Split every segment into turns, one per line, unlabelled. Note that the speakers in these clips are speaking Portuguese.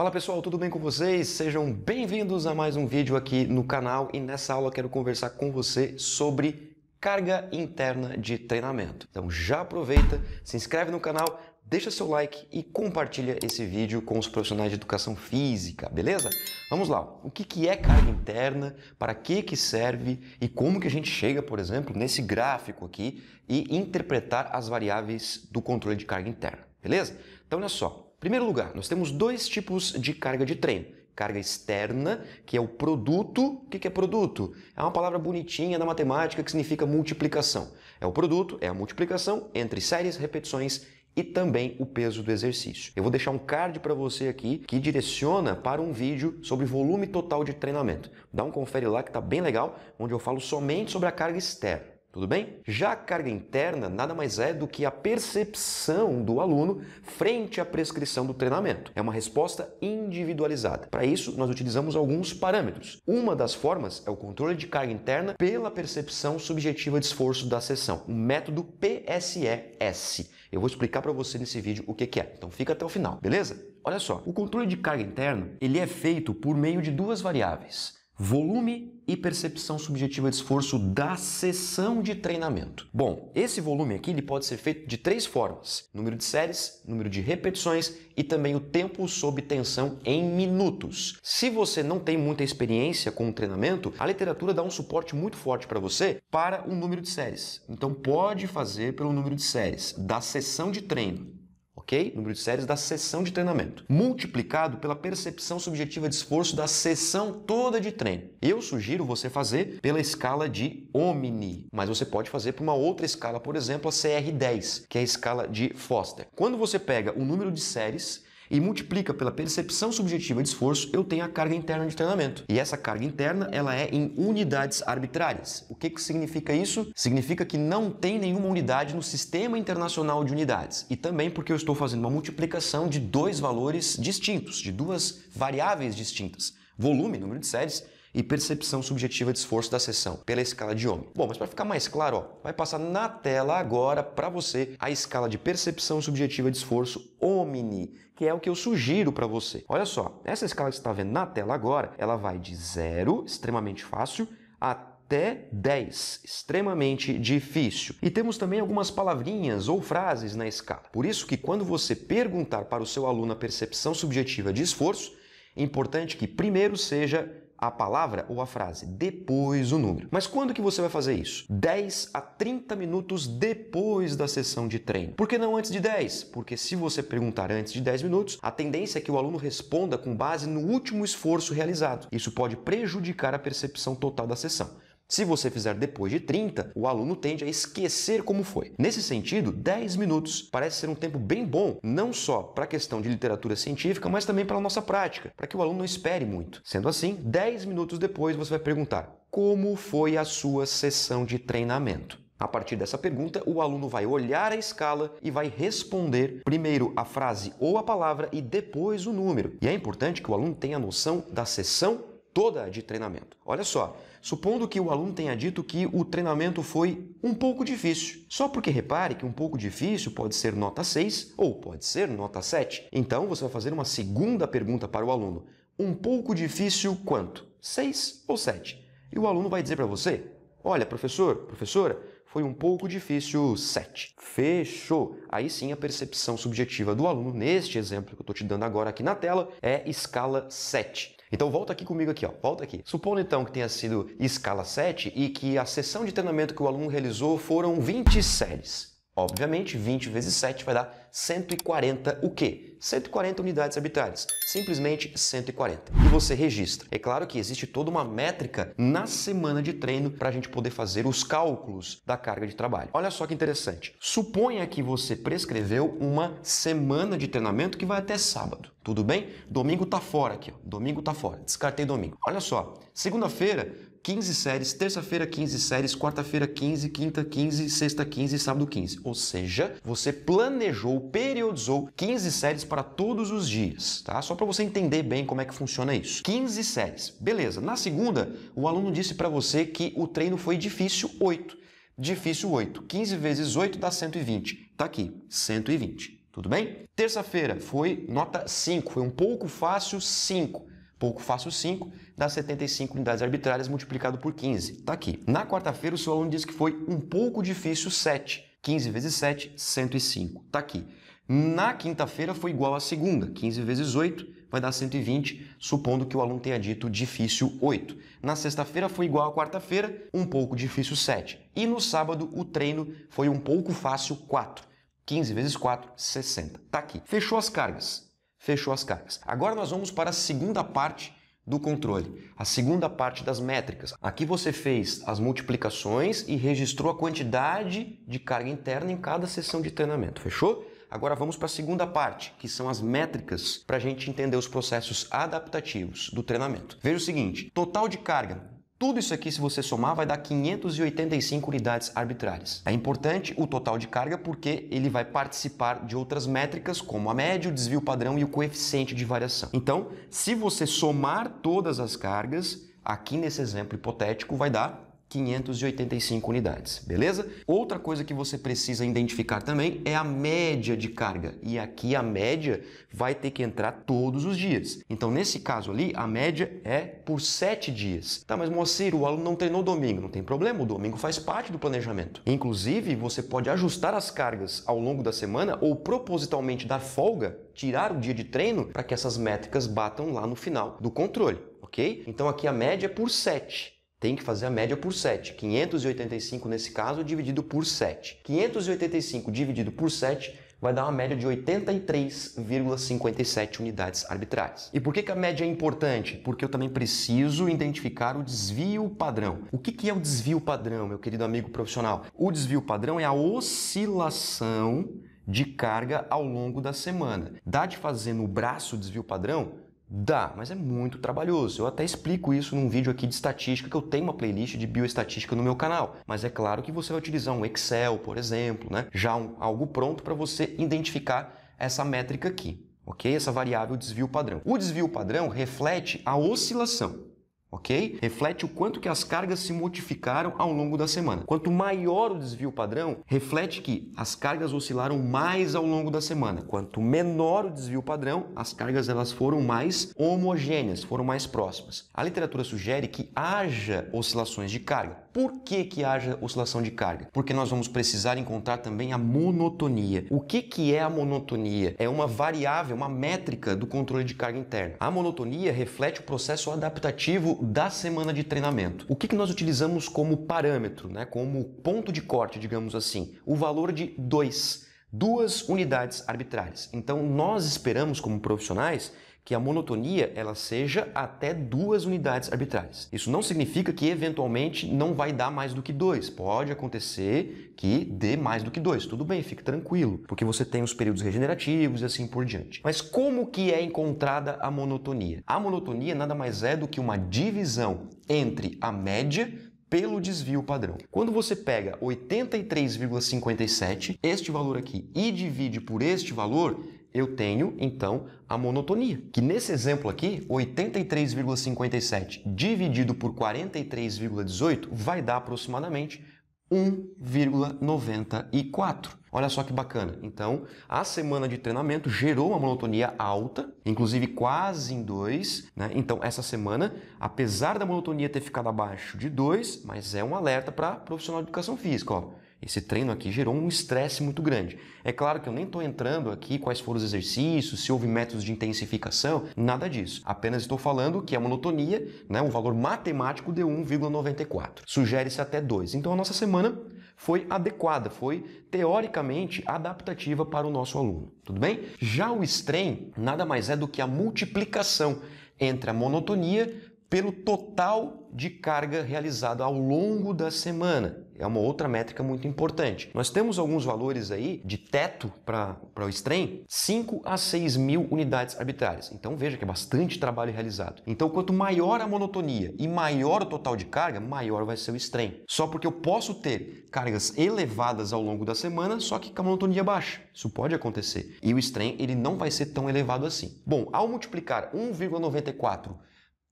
Fala pessoal, tudo bem com vocês? Sejam bem-vindos a mais um vídeo aqui no canal e nessa aula quero conversar com você sobre carga interna de treinamento. Então já aproveita, se inscreve no canal, deixa seu like e compartilha esse vídeo com os profissionais de educação física, beleza? Vamos lá, o que é carga interna, para que, que serve e como que a gente chega, por exemplo, nesse gráfico aqui e interpretar as variáveis do controle de carga interna, beleza? Então olha só, primeiro lugar, nós temos dois tipos de carga de treino. Carga externa, que é o produto. O que é produto? É uma palavra bonitinha da matemática que significa multiplicação. É o produto, é a multiplicação entre séries, repetições e também o peso do exercício. Eu vou deixar um card para você aqui que direciona para um vídeo sobre volume total de treinamento. Dá um confere lá que está bem legal, onde eu falo somente sobre a carga externa. Tudo bem? Já a carga interna nada mais é do que a percepção do aluno frente à prescrição do treinamento. É uma resposta individualizada. Para isso, nós utilizamos alguns parâmetros. Uma das formas é o controle de carga interna pela percepção subjetiva de esforço da sessão, o método PSES. Eu vou explicar para você nesse vídeo o que, que é. Então fica até o final, beleza? Olha só, o controle de carga interna ele é feito por meio de duas variáveis volume e percepção subjetiva de esforço da sessão de treinamento. Bom, esse volume aqui ele pode ser feito de três formas: número de séries, número de repetições e também o tempo sob tensão em minutos. Se você não tem muita experiência com o treinamento, a literatura dá um suporte muito forte para você para o número de séries. Então pode fazer pelo número de séries da sessão de treino ok? Número de séries da sessão de treinamento, multiplicado pela percepção subjetiva de esforço da sessão toda de treino. Eu sugiro você fazer pela escala de Omni, mas você pode fazer por uma outra escala, por exemplo, a CR10, que é a escala de Foster. Quando você pega o número de séries e multiplica pela percepção subjetiva de esforço, eu tenho a carga interna de treinamento. E essa carga interna, ela é em unidades arbitrárias. O que, que significa isso? Significa que não tem nenhuma unidade no sistema internacional de unidades. E também porque eu estou fazendo uma multiplicação de dois valores distintos, de duas variáveis distintas. Volume, número de séries, e percepção subjetiva de esforço da sessão pela escala de Ohm. Bom, mas para ficar mais claro, ó, vai passar na tela agora para você a escala de percepção subjetiva de esforço Omni, que é o que eu sugiro para você. Olha só, essa escala que você está vendo na tela agora, ela vai de zero, extremamente fácil, até 10, extremamente difícil. E temos também algumas palavrinhas ou frases na escala. Por isso que quando você perguntar para o seu aluno a percepção subjetiva de esforço, é importante que primeiro seja a palavra ou a frase, depois o número. Mas quando que você vai fazer isso? 10 a 30 minutos depois da sessão de treino. Por que não antes de 10? Porque se você perguntar antes de 10 minutos, a tendência é que o aluno responda com base no último esforço realizado. Isso pode prejudicar a percepção total da sessão. Se você fizer depois de 30, o aluno tende a esquecer como foi. Nesse sentido, 10 minutos parece ser um tempo bem bom, não só para a questão de literatura científica, mas também para a nossa prática, para que o aluno não espere muito. Sendo assim, 10 minutos depois você vai perguntar: como foi a sua sessão de treinamento? A partir dessa pergunta, o aluno vai olhar a escala e vai responder primeiro a frase ou a palavra e depois o número. E é importante que o aluno tenha noção da sessão toda de treinamento. Olha só, supondo que o aluno tenha dito que o treinamento foi um pouco difícil. Só porque repare que um pouco difícil pode ser nota 6 ou pode ser nota 7. Então você vai fazer uma segunda pergunta para o aluno. Um pouco difícil quanto? 6 ou 7? E o aluno vai dizer para você: Olha, professor, professora, foi um pouco difícil 7. Fechou. Aí sim a percepção subjetiva do aluno, neste exemplo que eu estou te dando agora aqui na tela, é escala 7. Então volta aqui comigo aqui, ó. Volta aqui. Supondo então que tenha sido escala 7 e que a sessão de treinamento que o aluno realizou foram 20 séries. Obviamente, 20 vezes 7 vai dar 140 o quê? 140 unidades arbitrárias. Simplesmente 140. E você registra. É claro que existe toda uma métrica na semana de treino para a gente poder fazer os cálculos da carga de trabalho. Olha só que interessante. Suponha que você prescreveu uma semana de treinamento que vai até sábado. Tudo bem? Domingo tá fora aqui, ó. Domingo tá fora. Descartei domingo. Olha só. Segunda-feira 15 séries, terça-feira 15 séries, quarta-feira 15, quinta 15, sexta 15 sábado 15. Ou seja, você planejou, periodizou 15 séries para todos os dias, tá? Só para você entender bem como é que funciona isso. 15 séries. Beleza. Na segunda, o aluno disse para você que o treino foi difícil 8. Difícil 8. 15 vezes 8 dá 120. Tá aqui, 120. Tudo bem? Terça-feira foi nota 5, foi um pouco fácil 5. Pouco fácil 5 dá 75 unidades arbitrárias multiplicado por 15. Tá aqui. Na quarta-feira o seu aluno disse que foi um pouco difícil 7. 15 vezes 7, 105. Tá aqui. Na quinta-feira foi igual à segunda, 15 vezes 8 vai dar 120, supondo que o aluno tenha dito difícil 8. Na sexta-feira foi igual à quarta-feira, um pouco difícil 7. E no sábado o treino foi um pouco fácil 4. 15 vezes 4, 60. Tá aqui. Fechou as cargas. Fechou as cargas. Agora nós vamos para a segunda parte do controle, a segunda parte das métricas. Aqui você fez as multiplicações e registrou a quantidade de carga interna em cada sessão de treinamento. Fechou? Agora vamos para a segunda parte, que são as métricas para a gente entender os processos adaptativos do treinamento. Veja o seguinte: total de carga. Tudo isso aqui, se você somar, vai dar 585 unidades arbitrárias. É importante o total de carga porque ele vai participar de outras métricas, como a média, o desvio padrão e o coeficiente de variação. Então, se você somar todas as cargas, aqui nesse exemplo hipotético, vai dar 585 unidades, beleza? Outra coisa que você precisa identificar também é a média de carga. E aqui a média vai ter que entrar todos os dias. Então, nesse caso ali, a média é por 7 dias. Tá, mas Moacir, o aluno não treinou domingo. Não tem problema, o domingo faz parte do planejamento. Inclusive, você pode ajustar as cargas ao longo da semana ou propositalmente dar folga, tirar o dia de treino para que essas métricas batam lá no final do controle, ok? Então aqui a média é por 7 tem que fazer a média por 7. 585 nesse caso dividido por 7. 585 dividido por 7 vai dar uma média de 83,57 unidades arbitrárias. E por que, que a média é importante? Porque eu também preciso identificar o desvio padrão. O que, que é o desvio padrão, meu querido amigo profissional? O desvio padrão é a oscilação de carga ao longo da semana. Dá de fazer no braço o desvio padrão? Dá, mas é muito trabalhoso. Eu até explico isso num vídeo aqui de estatística, que eu tenho uma playlist de bioestatística no meu canal. Mas é claro que você vai utilizar um Excel, por exemplo, né? já um, algo pronto para você identificar essa métrica aqui, ok? Essa variável desvio padrão. O desvio padrão reflete a oscilação ok? Reflete o quanto que as cargas se modificaram ao longo da semana. Quanto maior o desvio padrão, reflete que as cargas oscilaram mais ao longo da semana. Quanto menor o desvio padrão, as cargas elas foram mais homogêneas, foram mais próximas. A literatura sugere que haja oscilações de carga. Por que, que haja oscilação de carga? Porque nós vamos precisar encontrar também a monotonia. O que, que é a monotonia? É uma variável, uma métrica do controle de carga interna. A monotonia reflete o processo adaptativo da semana de treinamento. O que, que nós utilizamos como parâmetro, né, como ponto de corte, digamos assim? O valor de 2, duas unidades arbitrárias. Então, nós esperamos, como profissionais, que a monotonia ela seja até duas unidades arbitrárias. Isso não significa que eventualmente não vai dar mais do que dois. Pode acontecer que dê mais do que dois. Tudo bem, fique tranquilo, porque você tem os períodos regenerativos e assim por diante. Mas como que é encontrada a monotonia? A monotonia nada mais é do que uma divisão entre a média pelo desvio padrão. Quando você pega 83,57, este valor aqui, e divide por este valor, eu tenho então a monotonia, que nesse exemplo aqui, 83,57 dividido por 43,18 vai dar aproximadamente 1,94. Olha só que bacana. Então, a semana de treinamento gerou uma monotonia alta, inclusive quase em 2. Né? Então, essa semana, apesar da monotonia ter ficado abaixo de 2, mas é um alerta para profissional de educação física. Ó. Esse treino aqui gerou um estresse muito grande. É claro que eu nem estou entrando aqui quais foram os exercícios, se houve métodos de intensificação, nada disso. Apenas estou falando que a monotonia, né, o valor matemático deu 1,94. Sugere-se até 2. Então a nossa semana foi adequada, foi teoricamente adaptativa para o nosso aluno. Tudo bem? Já o strain nada mais é do que a multiplicação entre a monotonia pelo total de carga realizada ao longo da semana. É uma outra métrica muito importante. Nós temos alguns valores aí de teto para o strain, 5 a 6 mil unidades arbitrárias. Então veja que é bastante trabalho realizado. Então quanto maior a monotonia e maior o total de carga, maior vai ser o strain. Só porque eu posso ter cargas elevadas ao longo da semana, só que com a monotonia baixa. Isso pode acontecer. E o strain ele não vai ser tão elevado assim. Bom, ao multiplicar 1,94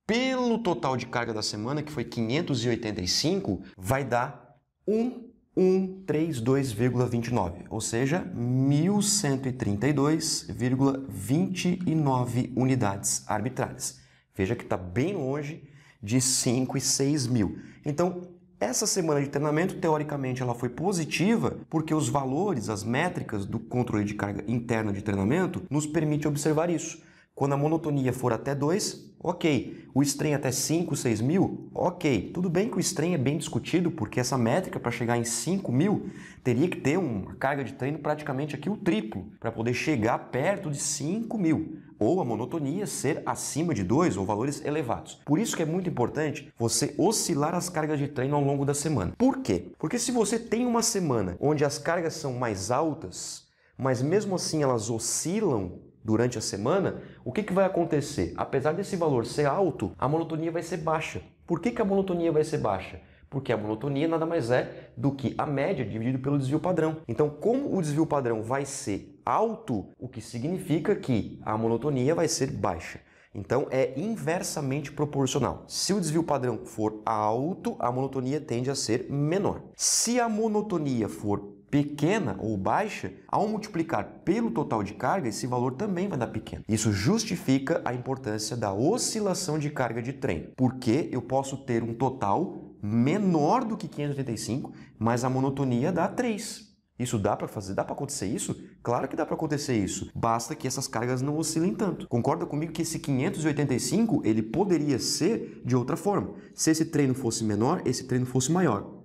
pelo total de carga da semana, que foi 585, vai dar 1 132,29, ou seja, 1132,29 unidades arbitrárias. Veja que está bem longe de 5 e 6 mil. Então, essa semana de treinamento, teoricamente, ela foi positiva porque os valores, as métricas do controle de carga interna de treinamento nos permite observar isso. Quando a monotonia for até 2, ok. O strain até 5, 6 mil, ok. Tudo bem que o strain é bem discutido, porque essa métrica para chegar em 5 mil teria que ter uma carga de treino praticamente aqui o triplo, para poder chegar perto de 5 mil. Ou a monotonia ser acima de 2 ou valores elevados. Por isso que é muito importante você oscilar as cargas de treino ao longo da semana. Por quê? Porque se você tem uma semana onde as cargas são mais altas, mas mesmo assim elas oscilam durante a semana, o que, que vai acontecer? Apesar desse valor ser alto, a monotonia vai ser baixa. Por que, que a monotonia vai ser baixa? Porque a monotonia nada mais é do que a média dividido pelo desvio padrão. Então, como o desvio padrão vai ser alto, o que significa que a monotonia vai ser baixa. Então é inversamente proporcional. Se o desvio padrão for alto, a monotonia tende a ser menor. Se a monotonia for pequena ou baixa, ao multiplicar pelo total de carga, esse valor também vai dar pequeno. Isso justifica a importância da oscilação de carga de treino, porque eu posso ter um total menor do que 585, mas a monotonia dá 3. Isso dá para fazer? Dá para acontecer isso? Claro que dá para acontecer isso. Basta que essas cargas não oscilem tanto. Concorda comigo que esse 585 ele poderia ser de outra forma? Se esse treino fosse menor, esse treino fosse maior.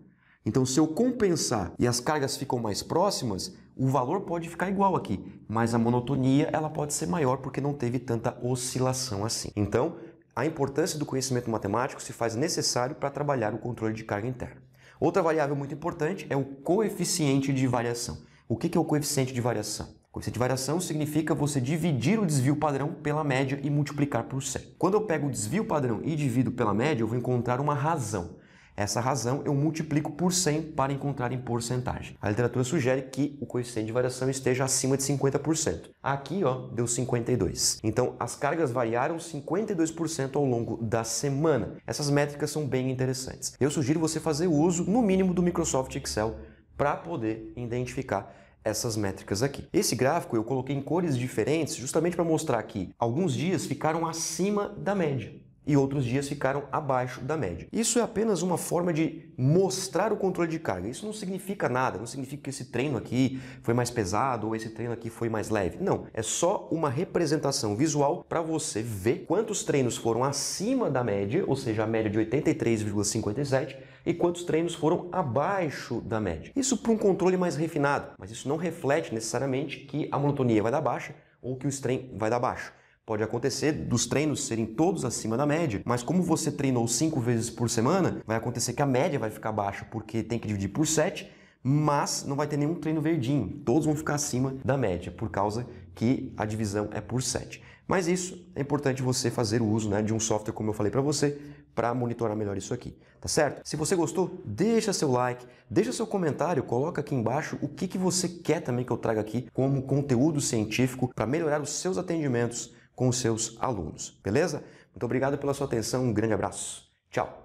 Então, se eu compensar e as cargas ficam mais próximas, o valor pode ficar igual aqui, mas a monotonia ela pode ser maior porque não teve tanta oscilação assim. Então, a importância do conhecimento matemático se faz necessário para trabalhar o controle de carga interna. Outra variável muito importante é o coeficiente de variação. O que é o coeficiente de variação? Coeficiente de variação significa você dividir o desvio padrão pela média e multiplicar por 100. Quando eu pego o desvio padrão e divido pela média, eu vou encontrar uma razão. Essa razão eu multiplico por 100 para encontrar em porcentagem. A literatura sugere que o coeficiente de variação esteja acima de 50%. Aqui, ó, deu 52. Então, as cargas variaram 52% ao longo da semana. Essas métricas são bem interessantes. Eu sugiro você fazer uso, no mínimo, do Microsoft Excel para poder identificar essas métricas aqui. Esse gráfico eu coloquei em cores diferentes justamente para mostrar que alguns dias ficaram acima da média e outros dias ficaram abaixo da média. Isso é apenas uma forma de mostrar o controle de carga. Isso não significa nada, não significa que esse treino aqui foi mais pesado ou esse treino aqui foi mais leve. Não, é só uma representação visual para você ver quantos treinos foram acima da média, ou seja, a média de 83,57, e quantos treinos foram abaixo da média. Isso para um controle mais refinado, mas isso não reflete necessariamente que a monotonia vai dar baixa ou que o strain vai dar baixo. Pode acontecer dos treinos serem todos acima da média, mas como você treinou cinco vezes por semana, vai acontecer que a média vai ficar baixa, porque tem que dividir por 7, mas não vai ter nenhum treino verdinho. Todos vão ficar acima da média, por causa que a divisão é por 7. Mas isso é importante você fazer o uso né, de um software, como eu falei para você, para monitorar melhor isso aqui, tá certo? Se você gostou, deixa seu like, deixa seu comentário, coloca aqui embaixo o que, que você quer também que eu traga aqui como conteúdo científico para melhorar os seus atendimentos com os seus alunos, beleza? Muito obrigado pela sua atenção, um grande abraço. Tchau!